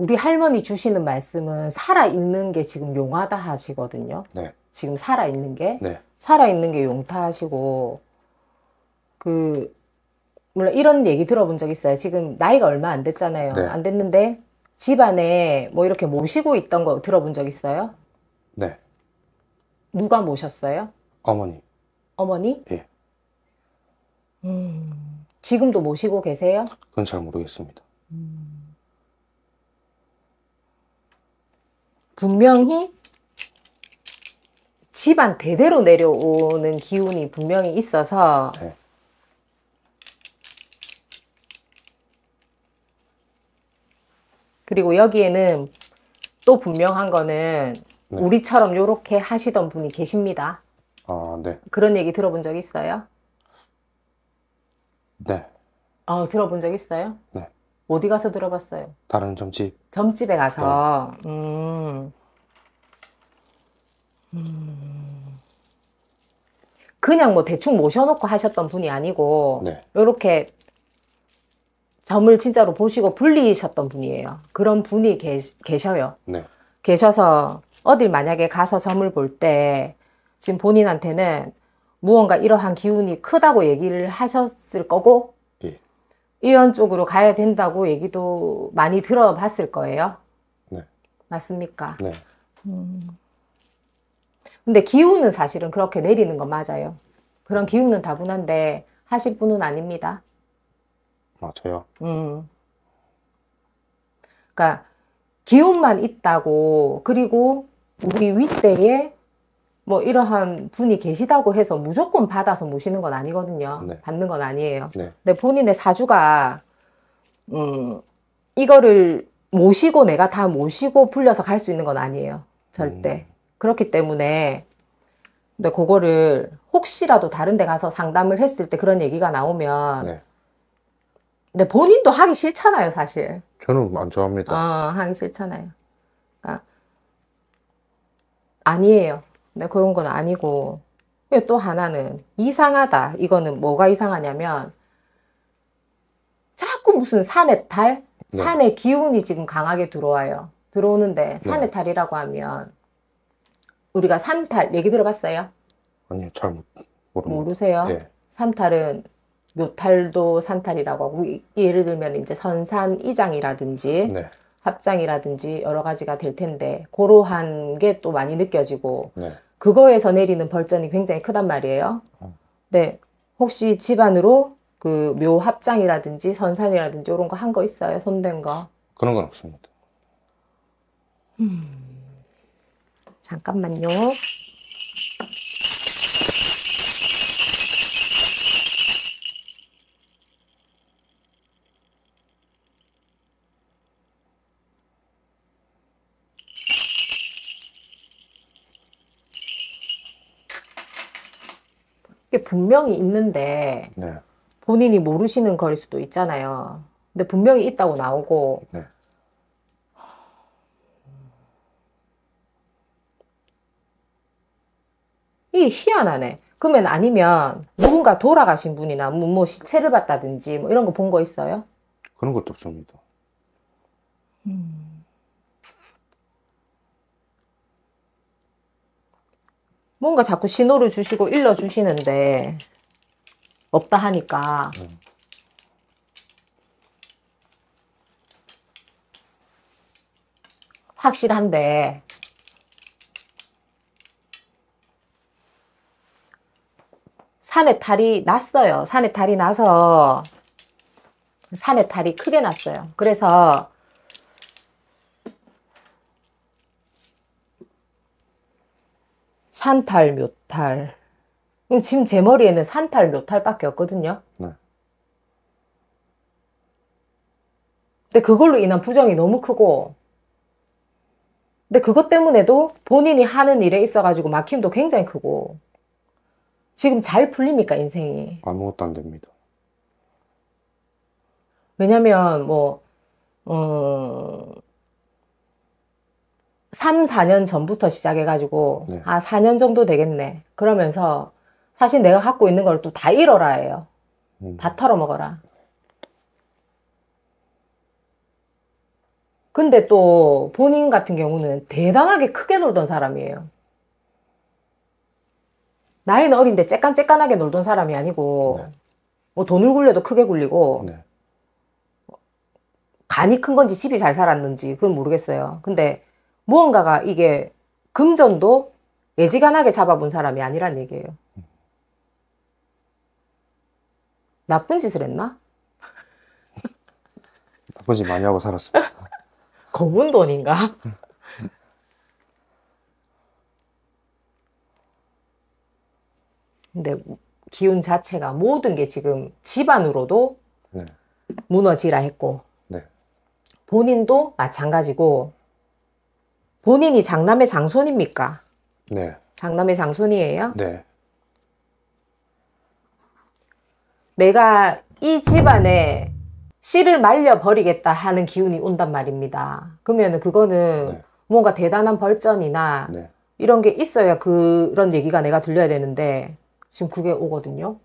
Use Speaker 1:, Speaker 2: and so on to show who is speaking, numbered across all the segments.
Speaker 1: 우리 할머니 주시는 말씀은 살아있는 게 지금 용하다 하시거든요.
Speaker 2: 네.
Speaker 1: 지금 살아있는 게.
Speaker 2: 네.
Speaker 1: 살아있는 게 용타 하시고, 그, 물론 이런 얘기 들어본 적 있어요. 지금 나이가 얼마 안 됐잖아요.
Speaker 2: 네.
Speaker 1: 안 됐는데 집안에 뭐 이렇게 모시고 있던 거 들어본 적 있어요?
Speaker 2: 네.
Speaker 1: 누가 모셨어요?
Speaker 2: 어머니.
Speaker 1: 어머니?
Speaker 2: 예.
Speaker 1: 음, 지금도 모시고 계세요?
Speaker 2: 그건 잘 모르겠습니다.
Speaker 1: 분명히 집안 대대로 내려오는 기운이 분명히 있어서
Speaker 2: 네.
Speaker 1: 그리고 여기에는 또 분명한 거는
Speaker 2: 네.
Speaker 1: 우리처럼 요렇게 하시던 분이 계십니다.
Speaker 2: 아, 네.
Speaker 1: 그런 얘기 들어본 적 있어요?
Speaker 2: 네.
Speaker 1: 어, 들어본 적 있어요?
Speaker 2: 네.
Speaker 1: 어디 가서 들어봤어요?
Speaker 2: 다른 점집.
Speaker 1: 점집에 가서, 음. 음. 그냥 뭐 대충 모셔놓고 하셨던 분이 아니고,
Speaker 2: 네.
Speaker 1: 요렇게 점을 진짜로 보시고 불리셨던 분이에요. 그런 분이 계, 계셔요.
Speaker 2: 네.
Speaker 1: 계셔서 어딜 만약에 가서 점을 볼 때 지금 본인한테는 무언가 이러한 기운이 크다고 얘기를 하셨을 거고
Speaker 2: 예.
Speaker 1: 이런 쪽으로 가야 된다고 얘기도 많이 들어봤을 거예요.
Speaker 2: 네.
Speaker 1: 맞습니까?
Speaker 2: 네.
Speaker 1: 근데 기운은 사실은 그렇게 내리는 건 맞아요. 그런 기운은 다분한데 하실 분은 아닙니다.
Speaker 2: 맞아요.
Speaker 1: 음. 그러니까 기운만 있다고 그리고 우리 윗대에 뭐 이러한 분이 계시다고 해서 무조건 받아서 모시는 건 아니거든요.
Speaker 2: 네.
Speaker 1: 받는 건 아니에요.
Speaker 2: 네.
Speaker 1: 근데 본인의 사주가 음 이거를 모시고 내가 다 모시고 불려서 갈 수 있는 건 아니에요. 절대. 그렇기 때문에 근데 그거를 혹시라도 다른 데 가서 상담을 했을 때 그런 얘기가 나오면
Speaker 2: 네.
Speaker 1: 근데 본인도 하기 싫잖아요, 사실.
Speaker 2: 저는 안 좋아합니다.
Speaker 1: 어, 하기 싫잖아요. 그러니까 아니에요. 근데 그런 건 아니고. 그리고 또 하나는 이상하다. 이거는 뭐가 이상하냐면 자꾸 무슨 산의 달,
Speaker 2: 네.
Speaker 1: 산의 기운이 지금 강하게 들어와요. 들어오는데 산의
Speaker 2: 네.
Speaker 1: 달이라고 하면 우리가 산탈 얘기 들어봤어요?
Speaker 2: 아니요, 잘 모- 모릅니다.
Speaker 1: 모르세요?
Speaker 2: 네.
Speaker 1: 산탈은 묘탈도 산탈이라고 하고 이- 예를 들면 이제 선산 이장이라든지
Speaker 2: 네.
Speaker 1: 합장이라든지 여러 가지가 될 텐데 그러한 게 또 많이 느껴지고
Speaker 2: 네.
Speaker 1: 그거에서 내리는 벌전이 굉장히 크단 말이에요.
Speaker 2: 어.
Speaker 1: 네. 혹시 집안으로 그 묘 합장이라든지 선산이라든지 이런 거 한 거 있어요? 손댄 거?
Speaker 2: 그런 건 없습니다.
Speaker 1: 잠깐만요. 게 분명히 있는데
Speaker 2: 네.
Speaker 1: 본인이 모르시는 거일 수도 있잖아요. 근데 분명히 있다고 나오고
Speaker 2: 네.
Speaker 1: 이 희한하네. 그러면 아니면 누군가 돌아가신 분이나 뭐, 뭐 시체를 봤다든지 뭐 이런 거 본 거 있어요?
Speaker 2: 그런 것도 없습니다.
Speaker 1: 뭔가 자꾸 신호를 주시고 일러 주시는데 없다 하니까
Speaker 2: 음.
Speaker 1: 확실한데 산에 탈이 났어요. 산에 탈이 나서 산에 탈이 크게 났어요. 그래서 산탈, 묘탈. 지금 제 머리에는 산탈, 묘탈밖에 없거든요.
Speaker 2: 네.
Speaker 1: 근데 그걸로 인한 부정이 너무 크고, 근데 그것 때문에도 본인이 하는 일에 있어가지고 막힘도 굉장히 크고, 지금 잘 풀립니까, 인생이?
Speaker 2: 아무것도 안 됩니다.
Speaker 1: 왜냐면, 뭐, 어, 3, 4년 전부터 시작해가지고,
Speaker 2: 네.
Speaker 1: 아, 4년 정도 되겠네. 그러면서, 사실 내가 갖고 있는 걸 또 다 잃어라 해요.
Speaker 2: 음.
Speaker 1: 다 털어먹어라. 근데 또 본인 같은 경우는 대단하게 크게 놀던 사람이에요. 나이는 어린데 째깐째깐하게 놀던 사람이 아니고
Speaker 2: 네.
Speaker 1: 뭐 돈을 굴려도 크게 굴리고
Speaker 2: 네.
Speaker 1: 간이 큰 건지 집이 잘 살았는지 그건 모르겠어요. 근데 무언가가 이게 금전도 애지간하게 잡아본 사람이 아니란 얘기예요. 나쁜 짓을 했나?
Speaker 2: 나쁜 짓 많이 하고 살았습니다.
Speaker 1: 검은 돈인가? 근데 기운 자체가 모든 게 지금 집안으로도
Speaker 2: 네.
Speaker 1: 무너지라 했고
Speaker 2: 네.
Speaker 1: 본인도 마찬가지고 본인이 장남의 장손입니까?
Speaker 2: 네.
Speaker 1: 장남의 장손이에요?
Speaker 2: 네.
Speaker 1: 내가 이 집안에 씨를 말려 버리겠다 하는 기운이 온단 말입니다. 그러면 그거는
Speaker 2: 네.
Speaker 1: 뭔가 대단한 벌전이나
Speaker 2: 네.
Speaker 1: 이런 게 있어야 그런 얘기가 내가 들려야 되는데 지금 그게 오거든요.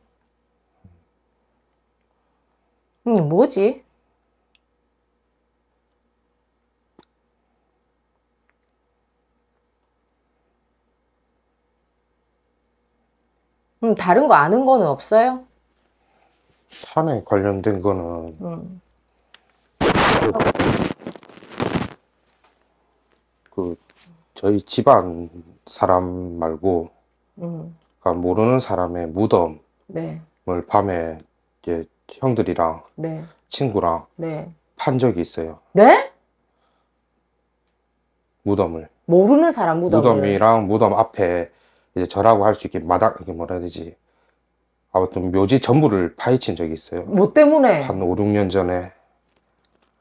Speaker 1: 음, 뭐지? 음, 다른 거 아는 거는 없어요?
Speaker 2: 산에 관련된 거는
Speaker 1: 음.
Speaker 2: 그 저희 집안 사람 말고
Speaker 1: 음.
Speaker 2: 그러니까 모르는 사람의 무덤을
Speaker 1: 네,
Speaker 2: 밤에 이제 형들이랑
Speaker 1: 네,
Speaker 2: 친구랑
Speaker 1: 네.
Speaker 2: 판 적이 있어요.
Speaker 1: 네?
Speaker 2: 무덤을.
Speaker 1: 모르는 사람 무덤을.
Speaker 2: 무덤이랑 무덤 앞에 이제 절하고 할 수 있게 마당, 이게 뭐라 해야 되지? 아무튼 묘지 전부를 파헤친 적이 있어요.
Speaker 1: 뭐 때문에?
Speaker 2: 한 5, 6년 전에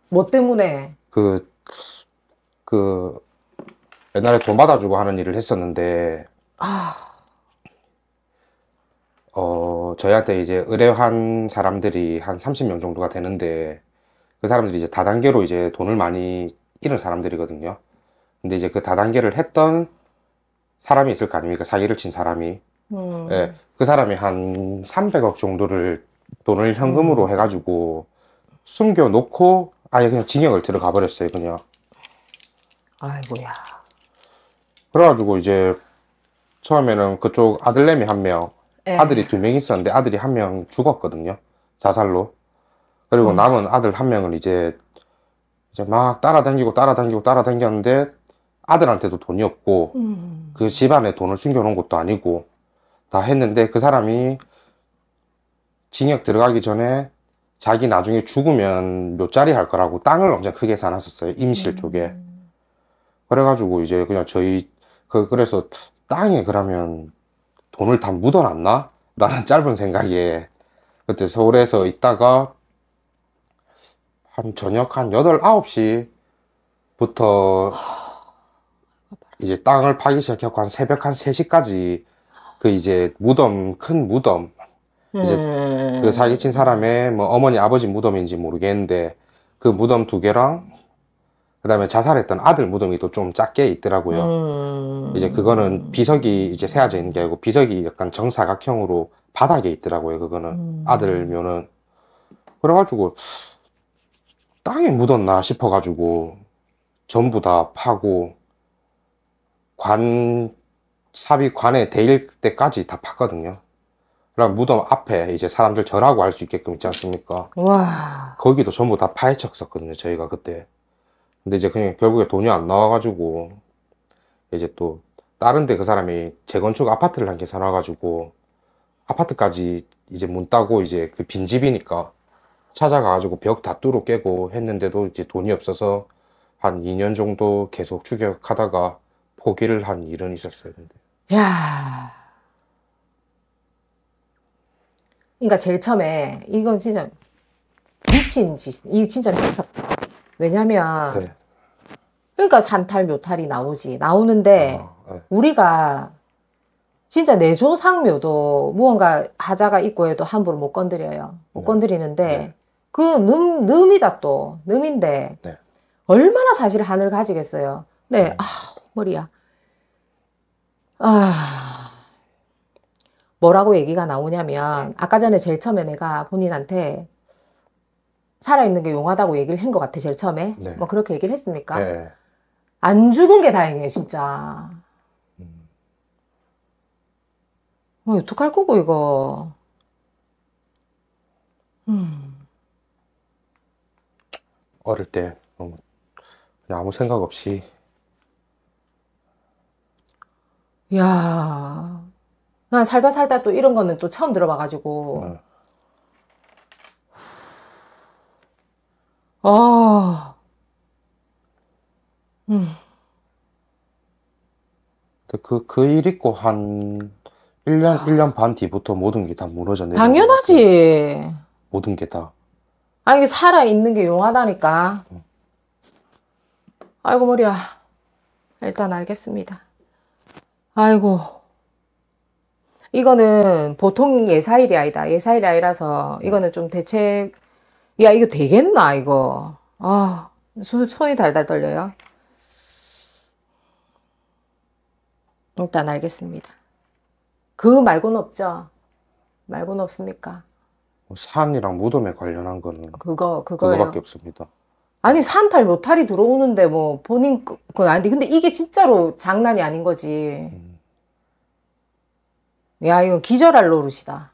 Speaker 1: 뭐 때문에?
Speaker 2: 그, 그, 옛날에 돈 받아주고 하는 일을 했었는데,
Speaker 1: 아,
Speaker 2: 어, 저희한테 이제 의뢰한 사람들이 한 30명 정도가 되는데, 그 사람들이 이제 다단계로 이제 돈을 많이 잃은 사람들이거든요. 근데 이제 그 다단계를 했던 사람이 있을 거 아닙니까? 사기를 친 사람이.
Speaker 1: 음.
Speaker 2: 예, 그 사람이 한 300억 정도를 돈을 현금으로 해가지고 숨겨놓고 아예 그냥 징역을 들어가 버렸어요, 그냥.
Speaker 1: 아이고야.
Speaker 2: 그래가지고 이제 처음에는 그쪽 아들내미 한 명,
Speaker 1: 예.
Speaker 2: 아들이 두 명 있었는데 아들이 한 명 죽었거든요. 자살로. 그리고
Speaker 1: 음.
Speaker 2: 남은 아들 한 명은 이제 이제 막 따라다니고 따라다니고 따라다녔는데 아들한테도 돈이 없고
Speaker 1: 음.
Speaker 2: 그 집안에 돈을 숨겨놓은 것도 아니고 다 했는데 그 사람이 징역 들어가기 전에 자기 나중에 죽으면 묘자리 할 거라고 땅을 엄청 크게 사놨었어요. 임실 쪽에.
Speaker 1: 음.
Speaker 2: 그래가지고 이제 그냥 저희 그 그래서 땅에 그러면 돈을 다 묻어놨나? 라는 짧은 생각에 그때 서울에서 있다가 한 저녁 한 8, 9시부터 이제 땅을 파기 시작했고 한 새벽 한 3시까지 그 이제 무덤, 큰 무덤 이제
Speaker 1: 음.
Speaker 2: 그 사기친 사람의 뭐 어머니 아버지 무덤인지 모르겠는데 그 무덤 두 개랑 그다음에 자살했던 아들 무덤이 또 좀 작게 있더라고요.
Speaker 1: 음.
Speaker 2: 이제 그거는 비석이 이제 세워져 있는 게 아니고 비석이 약간 정사각형으로 바닥에 있더라고요. 그거는
Speaker 1: 음.
Speaker 2: 아들 묘는 그래가지고 땅에 묻었나 싶어가지고 전부 다 파고 관 삽이 관에 대일 때까지 다 팠거든요. 그럼 무덤 앞에 이제 사람들 절하고 할 수 있게끔 있지 않습니까?
Speaker 1: 와.
Speaker 2: 거기도 전부 다 파헤쳤었거든요, 저희가 그때. 근데 이제 그냥 결국에 돈이 안 나와가지고, 이제 또, 다른 데 그 사람이 재건축 아파트를 한 개 사놔가지고, 아파트까지 이제 문 따고 이제 그 빈집이니까 찾아가가지고 벽 다 뚫어 깨고 했는데도 이제 돈이 없어서 한 2년 정도 계속 추격하다가 포기를 한 일은 있었어요, 근데.
Speaker 1: 야. 그러니까 제일 처음에 이건 진짜 미친 짓. 이 진짜 미쳤다. 왜냐면
Speaker 2: 네.
Speaker 1: 그러니까 산탈 묘탈이 나오지. 나오는데
Speaker 2: 아, 네.
Speaker 1: 우리가 진짜 내조상묘도 무언가 하자가 있고 해도 함부로 못 건드려요. 못
Speaker 2: 네.
Speaker 1: 건드리는데
Speaker 2: 네.
Speaker 1: 그 늠, 늠이다 또. 늠인데
Speaker 2: 네.
Speaker 1: 얼마나 사실 한을 가지겠어요. 네,
Speaker 2: 네.
Speaker 1: 아 머리야. 아 뭐라고 얘기가 나오냐면 아까 전에 제일 처음에 내가 본인한테 살아있는 게 용하다고 얘기를 한 것 같아, 제일 처음에.
Speaker 2: 네.
Speaker 1: 뭐 그렇게 얘기를 했습니까?
Speaker 2: 예.
Speaker 1: 안 죽은 게 다행이에요, 진짜.
Speaker 2: 음.
Speaker 1: 뭐, 어떡할 거고, 이거. 음.
Speaker 2: 어릴 때 그냥 아무 생각 없이
Speaker 1: 야 난 살다 살다 또 이런 거는 또 처음 들어봐가지고.
Speaker 2: 어,
Speaker 1: 아. 음.
Speaker 2: 그, 그 일 있고 한 1년, 1년 반 뒤부터 모든 게 다 무너져 같아요.
Speaker 1: 당연하지.
Speaker 2: 모든 게 다.
Speaker 1: 아, 이게 살아있는 게 용하다니까. 아이고, 머리야. 일단 알겠습니다. 아이고. 이거는 보통 예사일이 아니다. 예사일이 아니라서 이거는 좀 대책, 야, 이거 되겠나, 이거. 아, 손, 손이 달달 떨려요. 일단 알겠습니다. 그 말고는 없죠? 말고는 없습니까?
Speaker 2: 뭐 산이랑 무덤에 관련한 거는
Speaker 1: 그거, 그거예요.
Speaker 2: 그거밖에 없습니다.
Speaker 1: 아니 산탈 로탈이 들어오는데 뭐 본인 거- 그건 아닌데 근데 이게 진짜로 장난이 아닌 거지.
Speaker 2: 음.
Speaker 1: 야 이거 기절할 노릇이다.